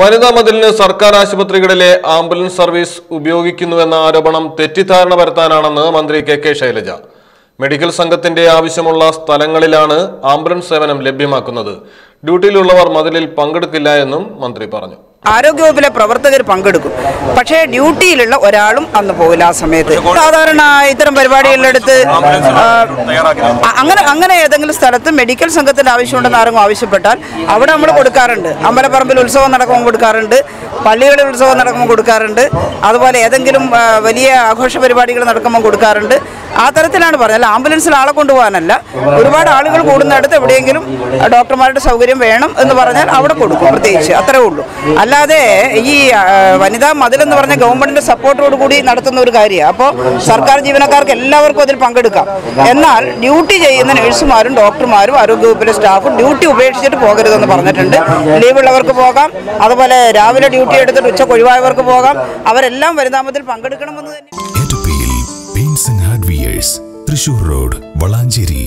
വനിതാ മതിലിന് സർക്കാർ ആശുപത്രികളിലെ ആംബുലൻസ് സർവീസ് ഉപയോഗിക്കുന്നുവെന്ന ആരോപണം തെറ്റിദ്ധാരണ വരുത്താനാണെന്ന് മന്ത്രി കെ കെ ശൈലജ. മെഡിക്കൽ സംഘത്തിന്റെ ആവശ്യമുള്ള സ്ഥലങ്ങളിലാണ് ആംബുലൻസ് സേവനം ലഭ്യമാക്കുന്നത്. ഡ്യൂട്ടിയിലുള്ളവർ മതിലിൽ പങ്കെടുക്കില്ല എന്നും മന്ത്രി പറഞ്ഞു. ആരോഗ്യവകുപ്പിലെ പ്രവർത്തകർ പങ്കെടുക്കും. പക്ഷേ ഡ്യൂട്ടിയിലുള്ള ഒരാളും അന്ന് പോകില്ല ആ സമയത്ത്. സാധാരണ ഇത്തരം പരിപാടികളിലെടുത്ത് അങ്ങനെ അങ്ങനെ ഏതെങ്കിലും സ്ഥലത്ത് മെഡിക്കൽ സംഘത്തിന്റെ ആവശ്യമുണ്ടെന്ന് ആരെങ്കിലും ആവശ്യപ്പെട്ടാൽ അവിടെ നമ്മൾ കൊടുക്കാറുണ്ട്. അമ്പലപ്പറമ്പിൽ ഉത്സവം നടക്കുമ്പോൾ കൊടുക്കാറുണ്ട്. പള്ളികളിൽ ഉത്സവം നടക്കുമ്പോൾ കൊടുക്കാറുണ്ട്. അതുപോലെ ഏതെങ്കിലും വലിയ ആഘോഷ പരിപാടികൾ നടക്കുമ്പോൾ കൊടുക്കാറുണ്ട്. ആ തരത്തിലാണ് പറഞ്ഞത്. അല്ല ആംബുലൻസിൽ ആളെ കൊണ്ടുപോകാനല്ല. ഒരുപാട് ആളുകൾ കൂടുന്നിടത്ത് എവിടെയെങ്കിലും ഡോക്ടർമാരുടെ സൗകര്യം വേണം എന്ന് പറഞ്ഞാൽ അവിടെ കൊടുക്കും പ്രത്യേകിച്ച് അത്രേ ഉള്ളൂ. അല്ലാതെ ഈ വനിതാ മതിലെന്ന് പറഞ്ഞ ഗവൺമെന്റിന്റെ സപ്പോർട്ടോട് കൂടി നടത്തുന്ന ഒരു കാര്യമാണ്. അപ്പോൾ സർക്കാർ ജീവനക്കാർക്ക് എല്ലാവർക്കും അതിൽ പങ്കെടുക്കാം. എന്നാൽ ഡ്യൂട്ടി ചെയ്യുന്ന നഴ്സുമാരും ഡോക്ടർമാരും ആരോഗ്യവകുപ്പിലെ സ്റ്റാഫും ഡ്യൂട്ടി ഉപേക്ഷിച്ചിട്ട് പോകരുതെന്ന് പറഞ്ഞിട്ടുണ്ട്. ലീവുള്ളവർക്ക് പോകാം അതുപോലെ രാവിലെ ഡ്യൂട്ടി എടുത്തിട്ട് ഉച്ച ഒഴിവായവർക്ക് പോകാം. അവരെല്ലാം വനിതാ മതിൽ പങ്കെടുക്കണമെന്ന് തന്നെ. Paints and hardwares Thrissur road Valanchery